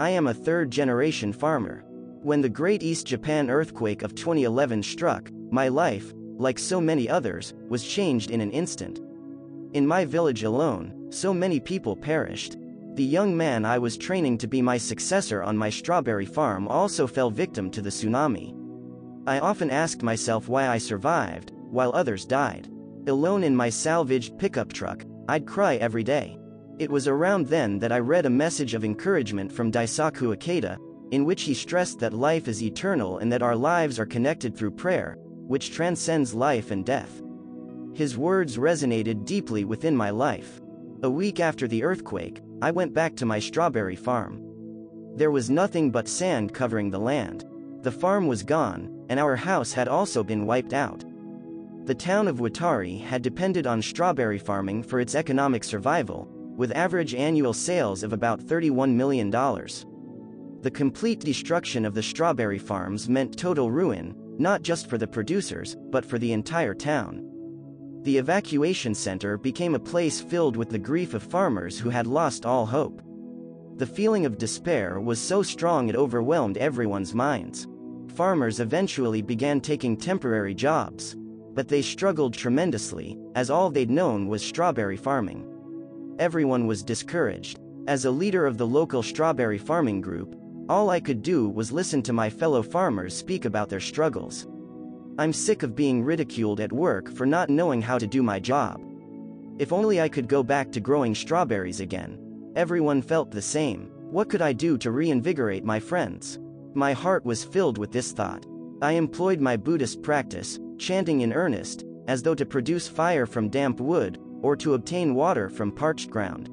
I am a third-generation farmer. When the Great East Japan earthquake of 2011 struck, my life, like so many others, was changed in an instant. In my village alone, so many people perished. The young man I was training to be my successor on my strawberry farm also fell victim to the tsunami. I often asked myself why I survived, while others died. Alone in my salvaged pickup truck, I'd cry every day. It was around then that I read a message of encouragement from Daisaku Ikeda, in which he stressed that life is eternal and that our lives are connected through prayer, which transcends life and death. His words resonated deeply within my life. A week after the earthquake, I went back to my strawberry farm. There was nothing but sand covering the land. The farm was gone, and our house had also been wiped out. The town of Watari had depended on strawberry farming for its economic survival, with average annual sales of about $31 million. The complete destruction of the strawberry farms meant total ruin, not just for the producers, but for the entire town. The evacuation center became a place filled with the grief of farmers who had lost all hope. The feeling of despair was so strong it overwhelmed everyone's minds. Farmers eventually began taking temporary jobs. But they struggled tremendously, as all they'd known was strawberry farming. Everyone was discouraged. As a leader of the local strawberry farming group, all I could do was listen to my fellow farmers speak about their struggles. I'm sick of being ridiculed at work for not knowing how to do my job. If only I could go back to growing strawberries again. Everyone felt the same. What could I do to reinvigorate my friends? My heart was filled with this thought. I employed my Buddhist practice, chanting in earnest, as though to produce fire from damp wood, or to obtain water from parched ground.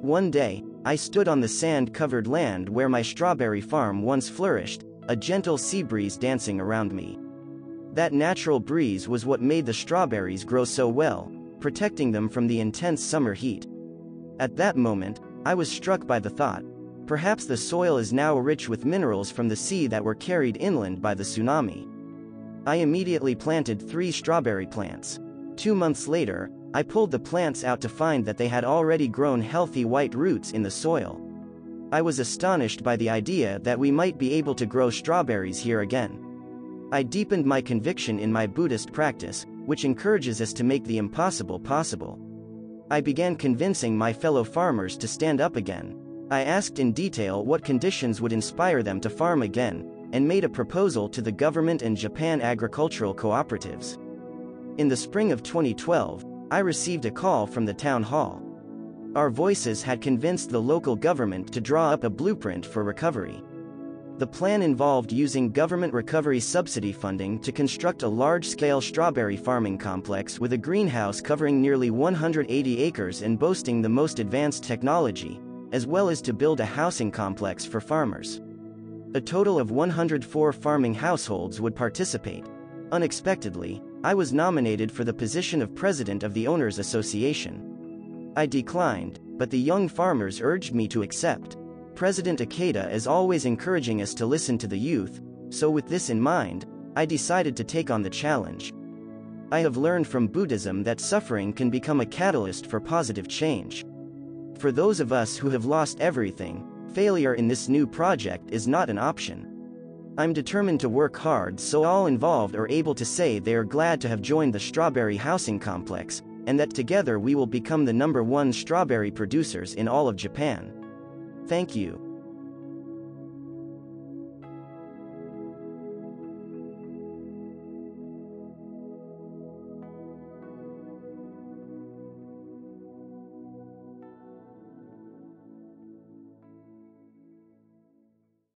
One day, I stood on the sand-covered land where my strawberry farm once flourished, a gentle sea breeze dancing around me. That natural breeze was what made the strawberries grow so well, protecting them from the intense summer heat. At that moment, I was struck by the thought, perhaps the soil is now rich with minerals from the sea that were carried inland by the tsunami. I immediately planted three strawberry plants. Two months later, I pulled the plants out to find that they had already grown healthy white roots in the soil. I was astonished by the idea that we might be able to grow strawberries here again. I deepened my conviction in my Buddhist practice, which encourages us to make the impossible possible. I began convincing my fellow farmers to stand up again. I asked in detail what conditions would inspire them to farm again, and made a proposal to the government and Japan agricultural cooperatives. In the spring of 2012, I received a call from the town hall. Our voices had convinced the local government to draw up a blueprint for recovery. The plan involved using government recovery subsidy funding to construct a large-scale strawberry farming complex with a greenhouse covering nearly 180 acres and boasting the most advanced technology, as well as to build a housing complex for farmers. A total of 104 farming households would participate. Unexpectedly, I was nominated for the position of president of the Owners Association. I declined, but the young farmers urged me to accept. President Ikeda is always encouraging us to listen to the youth, so with this in mind, I decided to take on the challenge. I have learned from Buddhism that suffering can become a catalyst for positive change. For those of us who have lost everything, failure in this new project is not an option. I'm determined to work hard so all involved are able to say they are glad to have joined the Strawberry Housing Complex, and that together we will become the number one strawberry producers in all of Japan. Thank you.